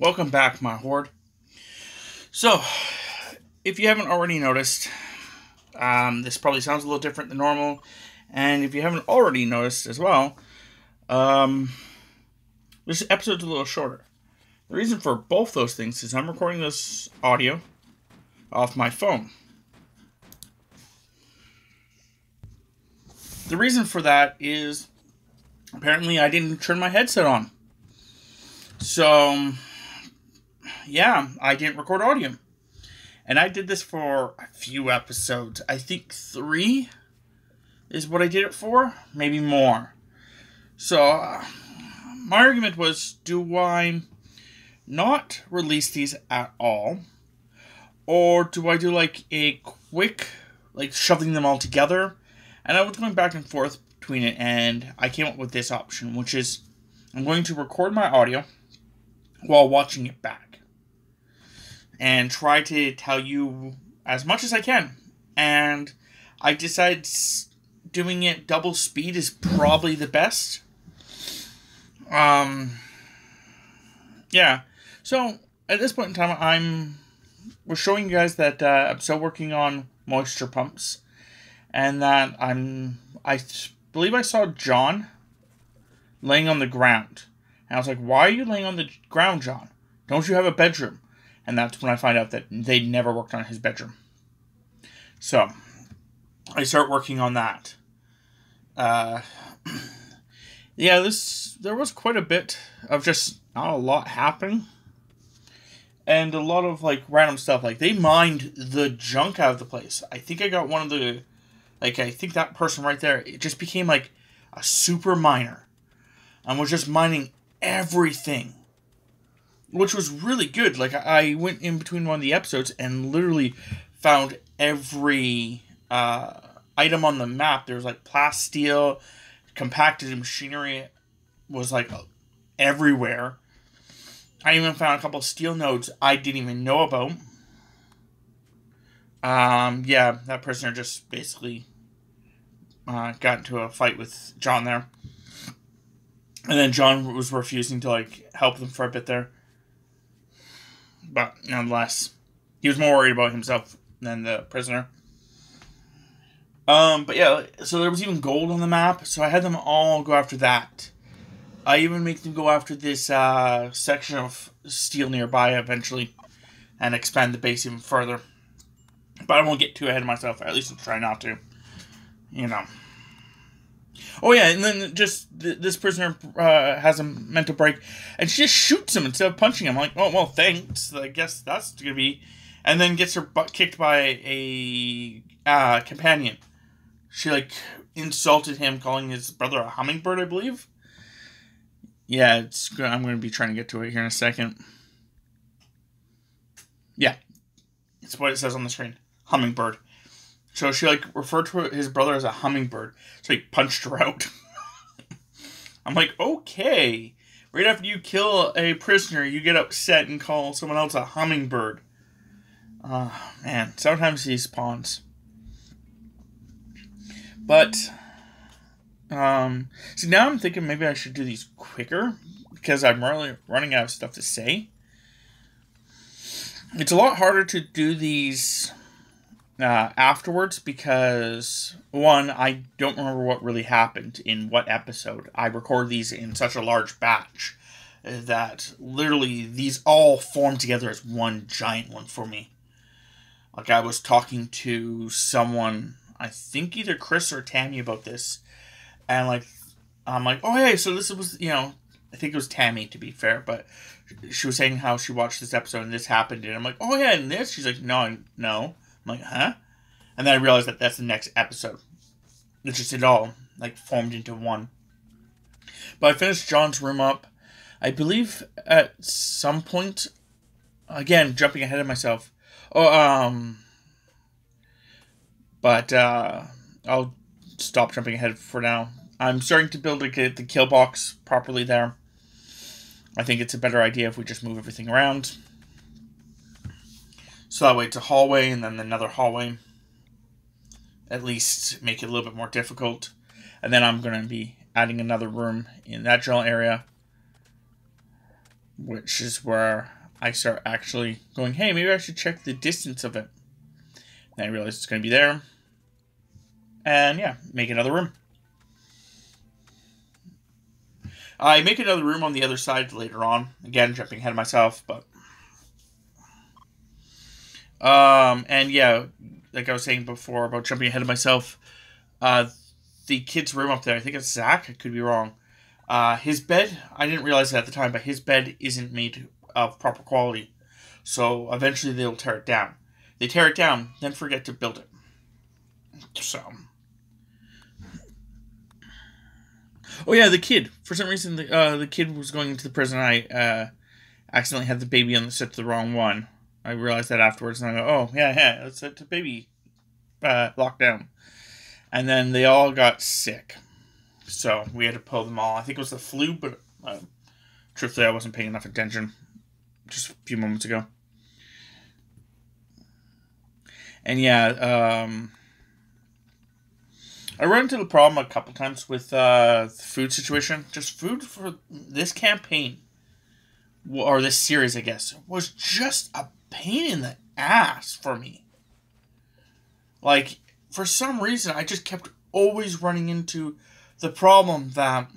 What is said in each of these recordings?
Welcome back, my horde. So, if you haven't already noticed, um, this probably sounds a little different than normal. And if you haven't already noticed as well, um, this episode's a little shorter. The reason for both those things is I'm recording this audio off my phone. The reason for that is apparently I didn't turn my headset on. So, yeah, I didn't record audio. And I did this for a few episodes. I think three is what I did it for, maybe more. So, uh, my argument was do I not release these at all? Or do I do like a quick, like shoving them all together? And I was going back and forth between it, and I came up with this option, which is I'm going to record my audio while watching it back and try to tell you as much as I can. And I decided doing it double speed is probably the best. Um, yeah. So at this point in time, I'm we're showing you guys that uh, I'm still working on moisture pumps, and that I'm I believe I saw John laying on the ground. And I was like, why are you laying on the ground, John? Don't you have a bedroom? And that's when I find out that they never worked on his bedroom. So, I start working on that. Uh, yeah, this there was quite a bit of just not a lot happening, and a lot of like random stuff. Like they mined the junk out of the place. I think I got one of the, like I think that person right there. It just became like a super miner, and was just mining everything which was really good. Like I went in between one of the episodes and literally found every uh, item on the map. There's like plasteel, compacted machinery was like everywhere. I even found a couple steel nodes I didn't even know about. Um, yeah, that prisoner just basically uh, got into a fight with John there. And then John was refusing to like help them for a bit there but nonetheless, he was more worried about himself than the prisoner. Um, but yeah, so there was even gold on the map, so I had them all go after that. I even make them go after this uh, section of steel nearby eventually, and expand the base even further. But I won't get too ahead of myself. At least I'll try not to. You know. Oh yeah, and then just th- this prisoner uh, has a mental break, and she just shoots him instead of punching him. I'm like, oh well, thanks. I guess that's gonna be, and then gets her butt kicked by a uh, companion. She like insulted him, calling his brother a hummingbird, I believe. Yeah, it's. I'm gonna be trying to get to it here in a second. Yeah, it's what it says on the screen. Hummingbird. So she like referred to his brother as a hummingbird. So he punched her out. I'm like, okay. Right after you kill a prisoner, you get upset and call someone else a hummingbird. Oh, man. Sometimes he spawns. But, um, see, now I'm thinking maybe I should do these quicker because I'm really running out of stuff to say. It's a lot harder to do these uh, afterwards because one, I don't remember what really happened in what episode. I record these in such a large batch that literally these all form together as one giant one for me. Like I was talking to someone, I think either Chris or Tammy about this, and like I'm like, oh hey, so this was you know, I think it was Tammy to be fair, but she was saying how she watched this episode and this happened, and I'm like, oh yeah, and this. She's like, no, no. I'm like, huh? And then I realized that that's the next episode. It's just it all like formed into one. But I finished John's room up. I believe at some point, again jumping ahead of myself. Oh, um, but uh, I'll stop jumping ahead for now. I'm starting to build a, the kill box properly there. I think it's a better idea if we just move everything around. So that way it's a hallway and then another hallway. At least make it a little bit more difficult. And then I'm going to be adding another room in that general area. which is where I start actually going, hey, maybe I should check the distance of it. And I realize it's going to be there. And yeah, make another room. I make another room on the other side later on. Again, jumping ahead of myself, but. Um, and yeah, like I was saying before about jumping ahead of myself, uh, the kid's room up there, I think it's Zach, I could be wrong. Uh, his bed, I didn't realize it at the time, but his bed isn't made of proper quality. So eventually they'll tear it down. They tear it down, then forget to build it. So. Oh yeah, the kid. For some reason, the uh, the kid was going into the prison. I uh, accidentally had the baby on the set to the wrong one. I realized that afterwards, and I go, "Oh yeah, yeah, it's a baby uh, lockdown." And then they all got sick, so we had to pull them all. I think it was the flu, but uh, truthfully, I wasn't paying enough attention just a few moments ago. And yeah, um, I run into the problem a couple times with uh, the food situation. Just food for this campaign or this series, I guess, was just a pain in the ass for me. Like, for some reason, I just kept always running into the problem that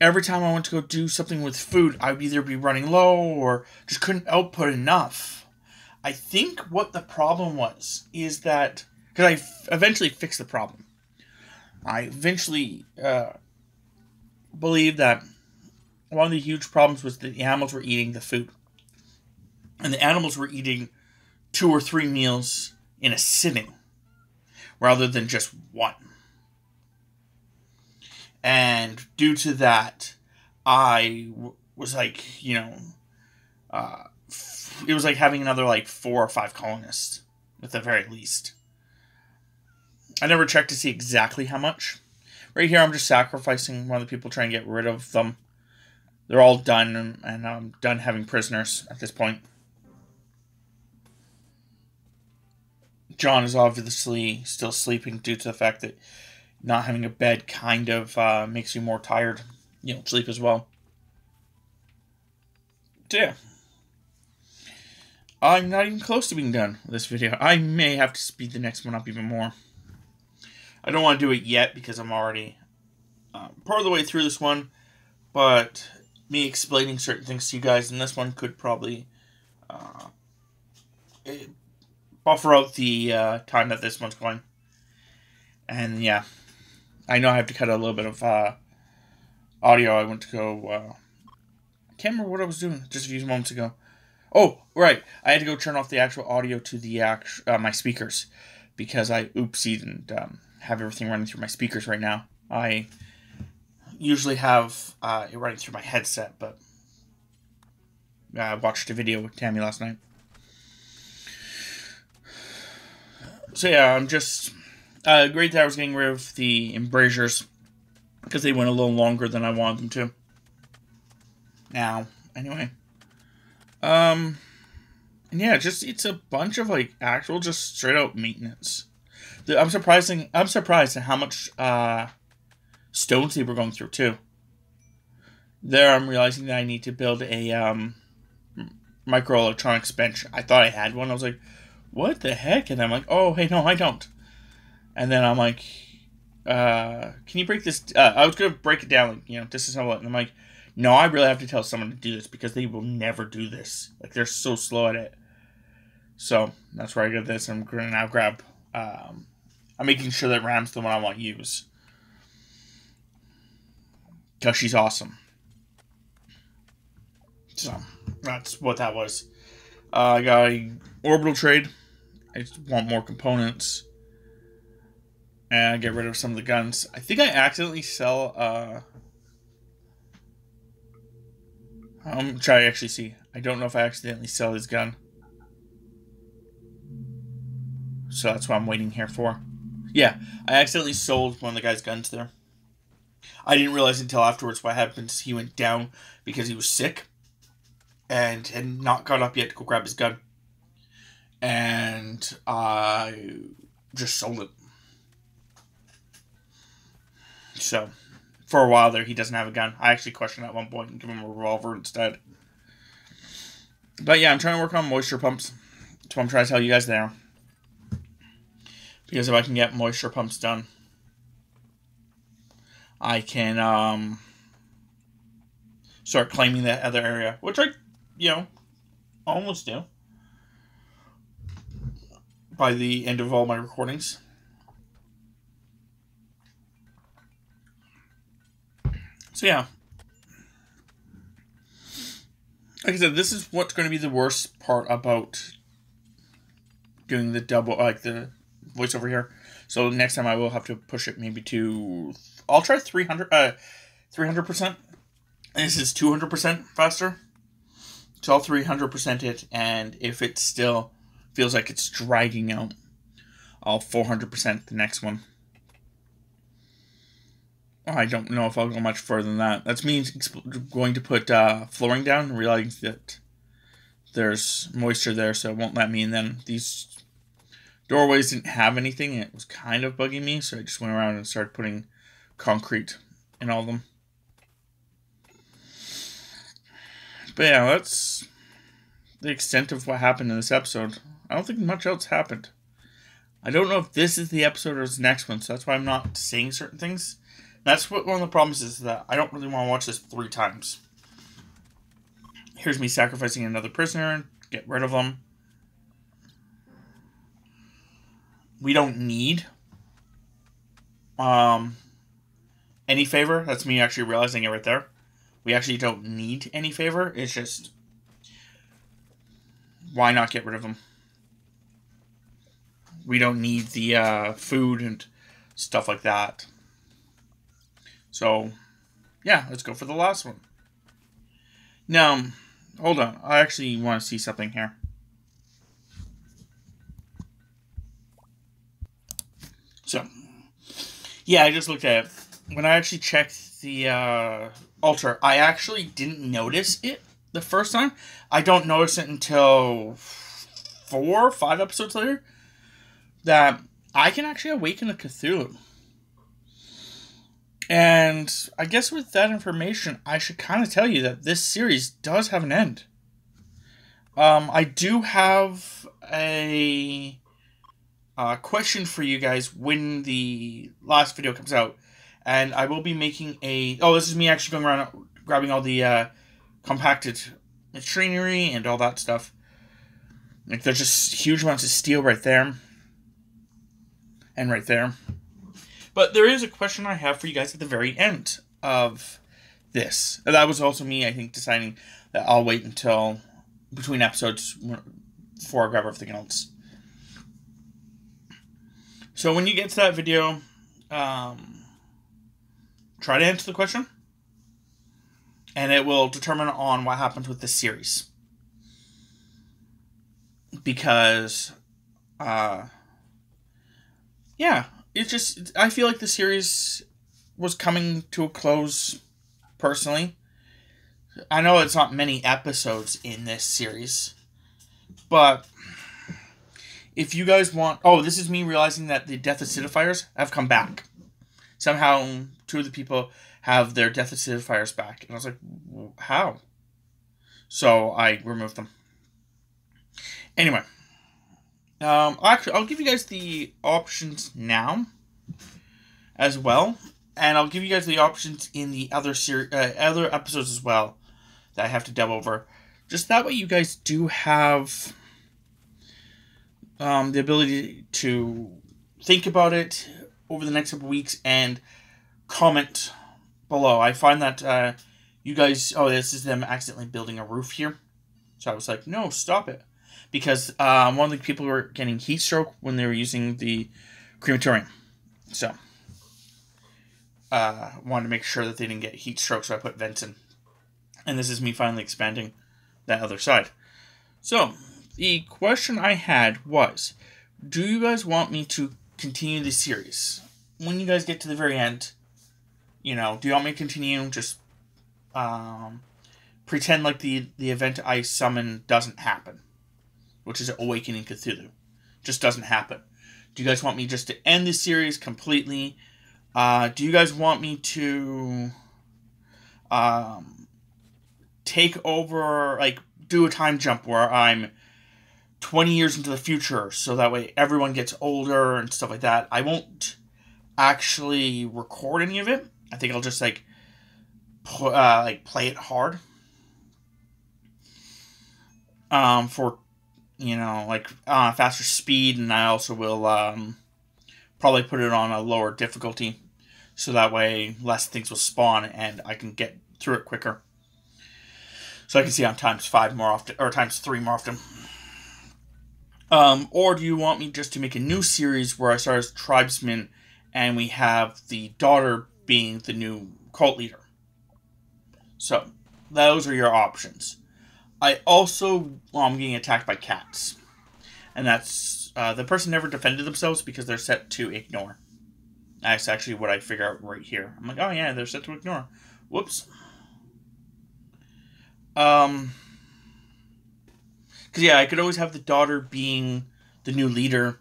every time I went to go do something with food, I would either be running low or just couldn't output enough. I think what the problem was is that because I eventually fixed the problem. I eventually uh, believed that one of the huge problems was that the animals were eating the food, and the animals were eating two or three meals in a sitting rather than just one. And due to that, I w- was like, you know, uh, f- it was like having another like four or five colonists at the very least. I never checked to see exactly how much. Right here, I'm just sacrificing one of the people trying to get rid of them. They're all done, and, and I'm done having prisoners at this point. John is obviously still sleeping due to the fact that not having a bed kind of uh, makes you more tired. You know, sleep as well. Yeah. I'm not even close to being done with this video. I may have to speed the next one up even more. I don't want to do it yet because I'm already uh, part of the way through this one, but me explaining certain things to you guys in this one could probably uh, buffer out the uh, time that this one's going. And yeah, I know I have to cut a little bit of uh, audio. I went to go. Uh, I can't remember what I was doing just a few moments ago. Oh, right. I had to go turn off the actual audio to the act- uh, my speakers because I oopsied and um, have everything running through my speakers right now. I usually have uh, it running through my headset, but I watched a video with Tammy last night. So yeah, I'm just uh, great that I was getting rid of the embrasures because they went a little longer than I wanted them to. Now, anyway, um, and yeah, just it's a bunch of like actual, just straight out maintenance. I'm surprising. I'm surprised at how much uh, stones they were going through too. There, I'm realizing that I need to build a um, microelectronics bench. I thought I had one. I was like, what the heck? And I'm like, oh, hey, no, I don't. And then I'm like, uh, can you break this? Uh, I was going to break it down, like, you know, disassemble it. And I'm like, no, I really have to tell someone to do this because they will never do this. Like, they're so slow at it. So that's where I get this. I'm going to now grab, um, I'm making sure that Ram's the one I want to use. Because she's awesome. So that's what that was. Uh, I got a orbital trade. I just want more components. And get rid of some of the guns. I think I accidentally sell, uh... I'm trying to actually see. I don't know if I accidentally sell his gun. So that's what I'm waiting here for. Yeah, I accidentally sold one of the guy's guns there. I didn't realize until afterwards what happened. He went down because he was sick and had not got up yet to go grab his gun. And I just sold it. So for a while there, he doesn't have a gun. I actually questioned at one point and give him a revolver instead. But yeah, I'm trying to work on moisture pumps. That's what I'm trying to tell you guys there. Because if I can get moisture pumps done, I can um, start claiming that other area, which I, you know, almost do by the end of all my recordings. So yeah. Like I said, this is what's going to be the worst part about doing the double, like the voiceover here. So next time I will have to push it maybe to, I'll try 300, uh, 300%. This is 200% faster. So I'll 300% it, and if it still feels like it's dragging out, I'll 400% the next one. I don't know if I'll go much further than that. That's me going to put uh, flooring down, realizing that there's moisture there, so it won't let me. And then these doorways didn't have anything, and it was kind of bugging me, so I just went around and started putting concrete in all of them. But yeah, that's the extent of what happened in this episode. I don't think much else happened. I don't know if this is the episode or the next one, so that's why I'm not saying certain things. That's what one of the problems is that I don't really want to watch this three times. Here's me sacrificing another prisoner, and get rid of them. We don't need um any favor. That's me actually realizing it right there. We actually don't need any favor. It's just why not get rid of them? We don't need the uh, food and stuff like that. So, yeah, let's go for the last one. Now, hold on. I actually want to see something here. So, yeah, I just looked at it. When I actually checked the uh, altar, I actually didn't notice it the first time. I don't notice it until four, five episodes later that I can actually awaken a Cthulhu. And I guess with that information, I should kind of tell you that this series does have an end. Um, I do have a, a question for you guys when the last video comes out. And I will be making a. Oh, this is me actually going around grabbing all the uh, compacted machinery and all that stuff. Like, there's just huge amounts of steel right there. And right there. But there is a question I have for you guys at the very end of this. And that was also me, I think, deciding that I'll wait until between episodes before I grab everything else. So when you get to that video, um, try to answer the question, and it will determine on what happens with this series. Because, uh, yeah, it's just I feel like the series was coming to a close personally. I know it's not many episodes in this series, but if you guys want, oh, this is me realizing that the death acidifiers have come back. Somehow, two of the people have their death acidifiers back, and I was like, how? So I removed them. Anyway. Um, actually, I'll give you guys the options now, as well, and I'll give you guys the options in the other series, uh, other episodes as well, that I have to delve over. Just that way, you guys do have um, the ability to think about it over the next couple weeks and comment below. I find that uh, you guys, oh, this is them accidentally building a roof here. So I was like, no, stop it because um, one of the people were getting heat stroke when they were using the crematorium. So, uh, wanted to make sure that they didn't get heat stroke, so I put vents in. And this is me finally expanding that other side. So, the question I had was Do you guys want me to continue the series? When you guys get to the very end, you know, do you want me to continue? Just um, pretend like the, the event I summon doesn't happen which is Awakening Cthulhu. Just doesn't happen. Do you guys want me just to end the series completely? Uh, do you guys want me to um, take over, like, do a time jump where I'm 20 years into the future so that way everyone gets older and stuff like that? I won't actually record any of it. I think I'll just, like, uh, like play it hard. Um, for you know, like uh, faster speed, and I also will um, probably put it on a lower difficulty so that way less things will spawn and I can get through it quicker. So I can see on times five more often, or times three more often. Um, or do you want me just to make a new series where I start as tribesman and we have the daughter being the new cult leader? So, those are your options. I also, well, I'm getting attacked by cats. And that's, uh, the person never defended themselves because they're set to ignore. That's actually what I figure out right here. I'm like, oh yeah, they're set to ignore. Whoops. Um, because yeah, I could always have the daughter being the new leader,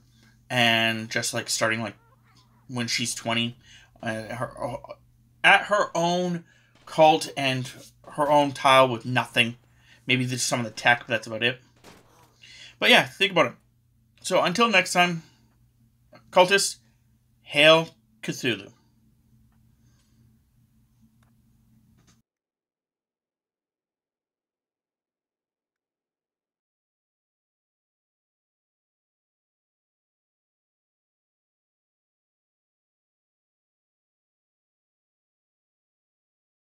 and just like starting like when she's twenty, uh, her uh, at her own cult and her own tile with nothing. Maybe just some of the tech, but that's about it. But yeah, think about it. So until next time, cultists, hail Cthulhu.